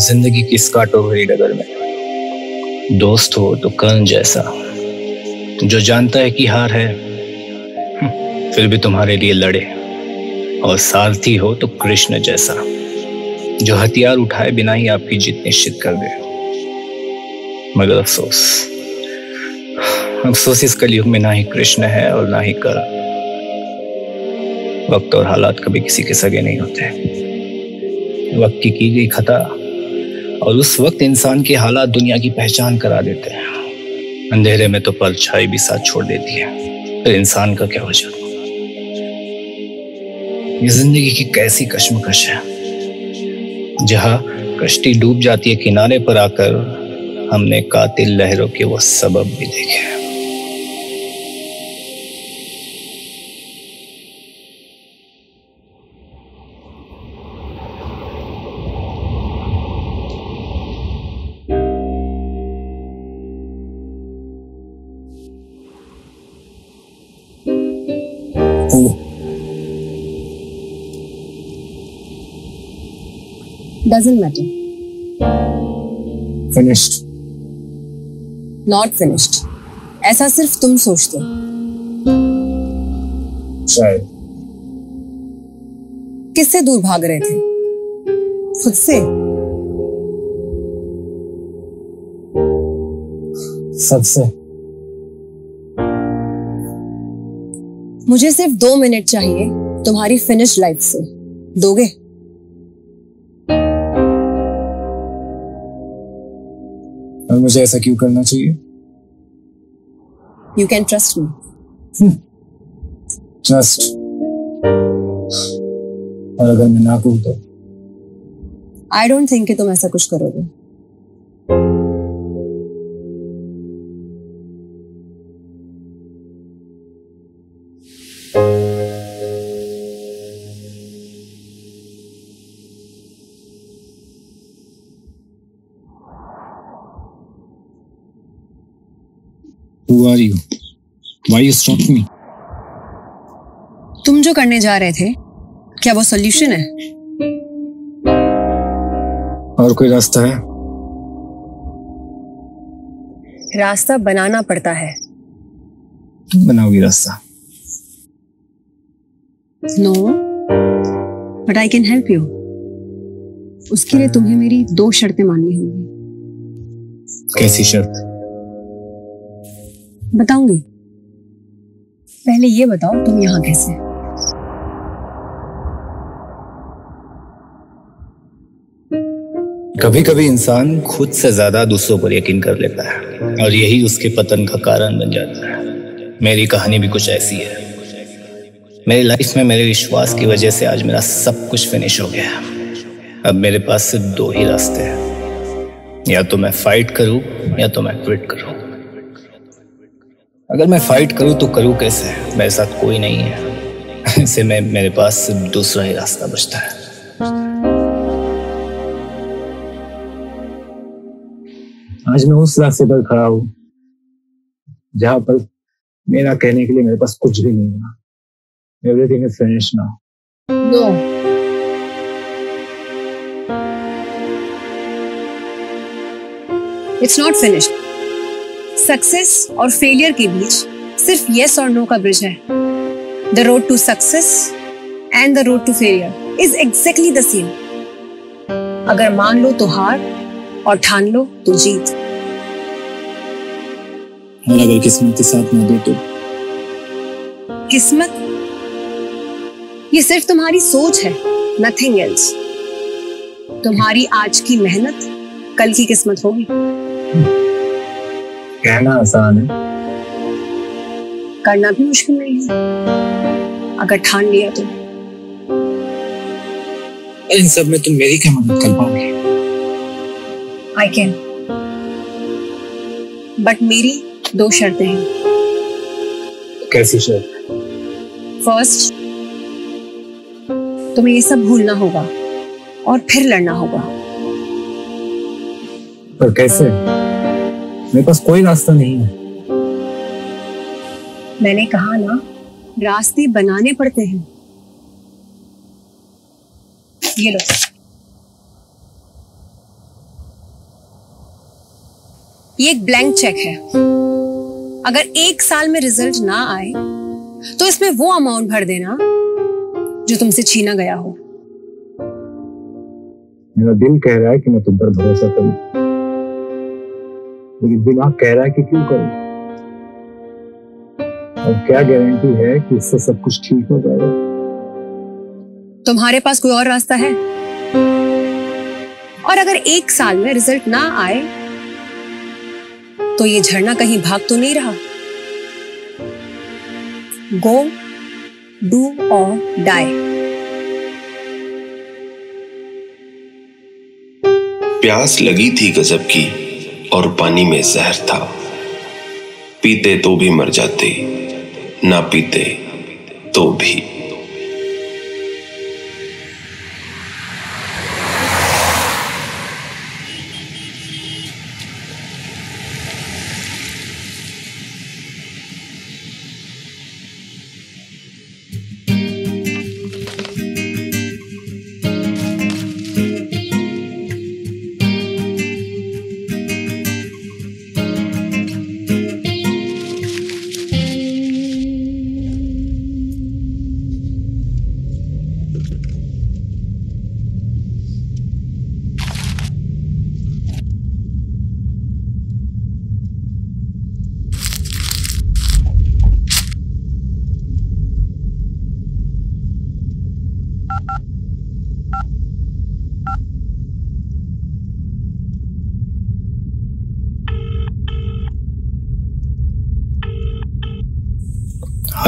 ज़िंदगी किस काटोगे डगर में? दोस्त हो तो कर्ण जैसा। जो जानता है कि हार है फिर भी तुम्हारे लिए लड़े। और सारथी हो तो कृष्ण जैसा। जो हथियार उठाए बिना ही आपकी जीत निश्चित कर दे। मगर अफसोस अफसोस इस कलयुग में ना ही कृष्ण है और ना ही कर्ण। वक्त और हालात कभी किसी के सगे नहीं होते। वक्त की की गई खता और उस वक्त इंसान के हालात दुनिया की पहचान करा देते हैं। अंधेरे में तो परछाई भी साथ छोड़ देती है। फिर इंसान का क्या वजह? ये ज़िंदगी की कैसी कश्मकश है? जहाँ कश्ती डूब जाती है किनारे पर आकर हमने कातिल लहरों के वो सबब भी देखे हैं। Doesn't matter. finished. Not finished. ऐसा सिर्फ़ तुम सोचते हो। शायद किससे दूर भाग रहे थे? खुद से? सबसे। मुझे सिर्फ़ दो मिनट चाहिए तुम्हारी फिनिश लाइफ से। दोगे? मुझे ऐसा क्यों करना चाहिए? You can trust me trust और अगर मैं ना कहूँ तो? आई डोंट थिंक कि तुम ऐसा कुछ करोगे। Who are you? Why you stop me? तुम जो करने जा रहे थे क्या वो सोल्यूशन है? और कोई रास्ता है? रास्ता बनाना पड़ता है। तुम बनाओगी रास्ता। No but I can help you उसके लिए तुम्हें मेरी दो शर्तें माननी होंगी। कैसी शर्त? बताऊँगी। पहले ये बताओ तुम यहाँ कैसे कभी कभी इंसान खुद से ज़्यादा दूसरों पर यकीन कर लेता है और यही उसके पतन का कारण बन जाता है। मेरी कहानी भी कुछ ऐसी है। मेरी लाइफ में मेरे विश्वास की वजह से आज मेरा सब कुछ फिनिश हो गया है। अब मेरे पास सिर्फ़ दो ही रास्ते हैं। या तो मैं फाइट करूँ या तो मैं क्विट करूँ। अगर मैं फाइट करूँ तो करूँ कैसे? मेरे साथ कोई नहीं है। ऐसे में मेरे पास सिर्फ़ दूसरा ही रास्ता बचता है। आज मैं उस रास्ते पर खड़ा हूँ जहाँ पर मेरा कहने के लिए मेरे पास कुछ भी नहीं हुआ everything is finish now no it's not finished success और फेलियर के बीच सिर्फ़ यस और नो का ब्रिज है। The road to success and the road to failure is exactly the same अगर मान लो तो हार और ठान लो तो जीत। और अगर किस्मत के साथ ना दे तो किस्मत ये सिर्फ़ तुम्हारी सोच है नथिंग एल्स तुम्हारी आज की मेहनत कल की किस्मत होगी। कहना आसान है। करना भी मुश्किल नहीं है। अगर ठान लिया तो। इन सब में तुम मेरी क्या मदद कर पाओगे? आई कैन बट मेरी दो शर्तें हैं। कैसी शर्त? फ़र्स्ट तुम्हें ये सब भूलना होगा और फिर लड़ना होगा। पर कैसे? मेरे पास कोई रास्ता नहीं है। मैंने कहा ना रास्ते बनाने पड़ते हैं। ये लो। ये एक ब्लैंक चेक है। अगर एक साल में रिज़ल्ट ना आए तो इसमें वो अमाउंट भर देना जो तुमसे छीना गया हो। मेरा दिल कह रहा है कि मैं तुम पर भरोसा करूँ। लेकिन दिमाग कह रहा है कि क्यों करूँ? और क्या गारंटी है कि इससे सब कुछ ठीक हो जाएगा? तुम्हारे पास कोई और रास्ता है? और अगर एक साल में रिज़ल्ट ना आए तो ये झरना कहीं भाग तो नहीं रहा। गो डू और डाई प्यास लगी थी गजब की। और पानी में जहर था। पीते तो भी मर जाते ना पीते तो भी।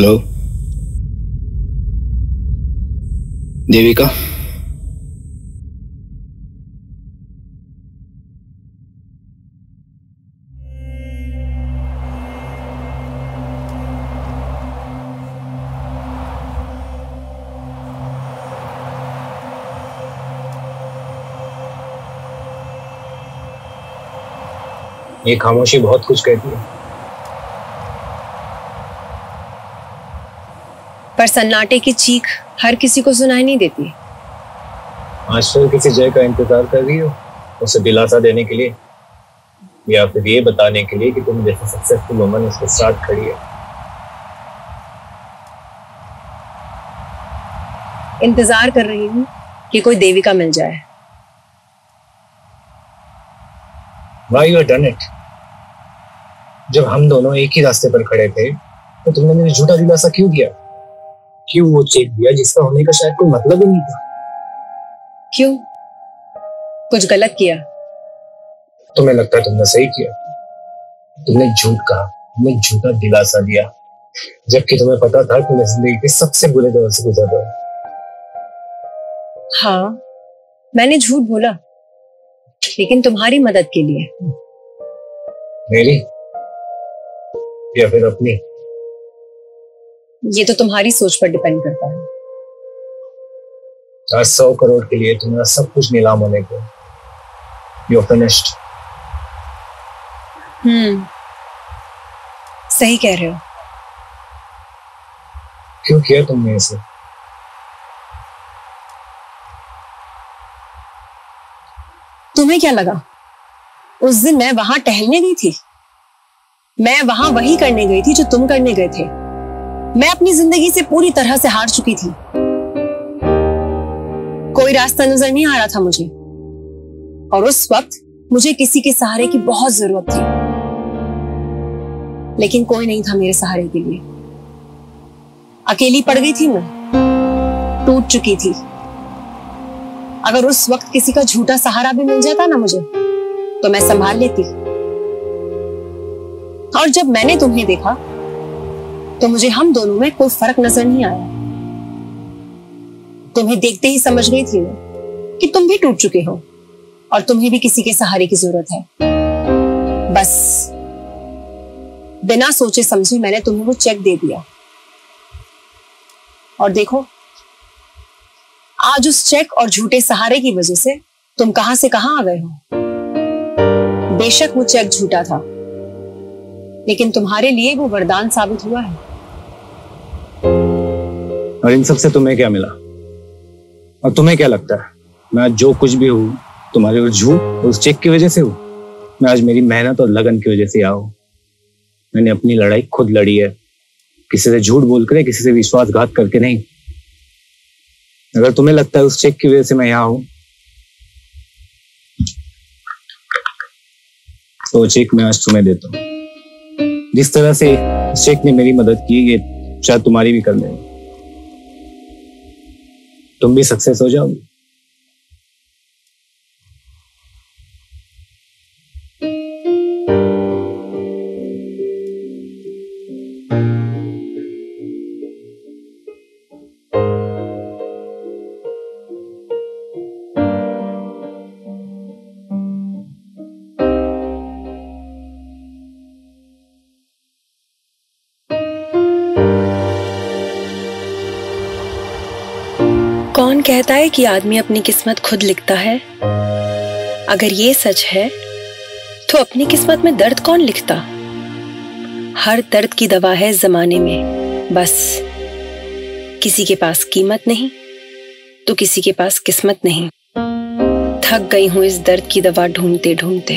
हेलो? देविका? ये खामोशी बहुत कुछ कहती है। पर सन्नाटे की चीख हर किसी को सुनाई नहीं देती। आजकल किसी जय का इंतज़ार कर रही हो? उसे दिलासा देने के लिए? या फिर ये बताने के लिए कि तुम जैसे सक्सेसफुल वुमन उसके साथ खड़ी है? इंतज़ार कर रही हूँ कि कोई देविका मिल जाए। Why you done it? जब हम दोनों एक ही रास्ते पर खड़े थे तो तुमने मुझे झूठा दिलासा क्यों दिया? क्यों वो चेक दिया जिसका होने का शायद कोई मतलब ही नहीं था। क्यों? कुछ गलत किया? तुम्हें लगता है तुमने सही किया। तुमने झूठ कहा तुमने झूठा दिलासा दिया। जबकि तुम्हें पता था कि मैं ज़िंदगी के सबसे बुरे दौर से गुजर रहा हूँ। हाँ मैंने झूठ बोला लेकिन तुम्हारी मदद के लिए। मेरी? या फिर अपनी? ये तो तुम्हारी सोच पर डिपेंड करता है। आज सौ करोड़ के लिए तुम्हारा सब कुछ नीलाम होने को। You finished hmm. सही कह रहे हो। क्यों किया तुमने इसे? तुम्हें क्या लगा? उस दिन मैं वहाँ टहलने गई थी? मैं वहाँ वही करने गई थी जो तुम करने गए थे? मैं अपनी ज़िंदगी से पूरी तरह से हार चुकी थी। कोई रास्ता नज़र नहीं आ रहा था मुझे। और उस वक्त मुझे किसी के सहारे की बहुत ज़रूरत थी। लेकिन कोई नहीं था मेरे सहारे के लिए। अकेली पड़ गई थी मैं। टूट चुकी थी। अगर उस वक्त किसी का झूठा सहारा भी मिल जाता ना मुझे तो मैं संभाल लेती। और जब मैंने तुम्हें देखा तो मुझे हम दोनों में कोई फ़र्क नज़र नहीं आया। तुम्हें देखते ही समझ गई थी मैं कि तुम भी टूट चुके हो और तुम्हें भी किसी के सहारे की ज़रूरत है। बस, बिना सोचे समझे मैंने तुम्हें वो चेक दे दिया। और देखो, आज उस चेक और झूठे सहारे की वजह से तुम कहाँ से कहाँ आ गए हो। बेशक वो चेक झूठा था, लेकिन तुम्हारे लिए वो वरदान साबित हुआ है। और इन सबसे तुम्हें क्या मिला? और तुम्हें क्या लगता है? मैं आज जो कुछ भी हूँ, तुम्हारे और झूठ उस चेक की वजह से हूँ? मैं आज मेरी मेहनत और लगन की वजह से आऊँ मैंने अपनी लड़ाई खुद लड़ी है। किसी से झूठ बोलकर किसी से विश्वासघात करके नहीं। अगर तुम्हें लगता है उस चेक की वजह से मैं यहाँ हूँ तो चेक मैं आज तुम्हें देता हूँ। जिस तरह से चेक ने मेरी मदद की, ये शायद तुम्हारी भी कर ले तुम भी सक्सेस हो जाओगे। कौन कहता है कि आदमी अपनी किस्मत खुद लिखता है? अगर ये सच है तो अपनी किस्मत में दर्द कौन लिखता? हर दर्द की दवा है जमाने में। बस, किसी के पास कीमत नहीं तो किसी के पास किस्मत नहीं। थक गई हूँ इस दर्द की दवा ढूंढते ढूंढते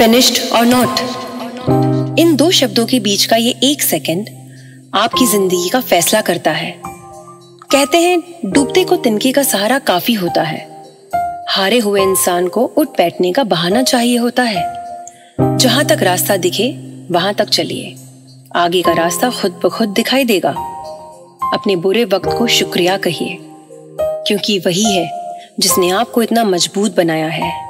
फिनिश्ड और नॉट इन दो शब्दों के बीच का ये एक सेकंड आपकी ज़िंदगी का फैसला करता है। कहते हैं, डूबते को तिनके का सहारा काफ़ी होता है। हारे हुए इंसान को उठ बैठने का बहाना चाहिए होता है। जहाँ तक रास्ता दिखे, वहाँ तक चलिए। आगे का रास्ता खुद ब खुद दिखाई देगा। अपने बुरे वक्त को शुक्रिया कहिए। क्योंकि वही है जिसने आपको इतना मज़बूत बनाया है।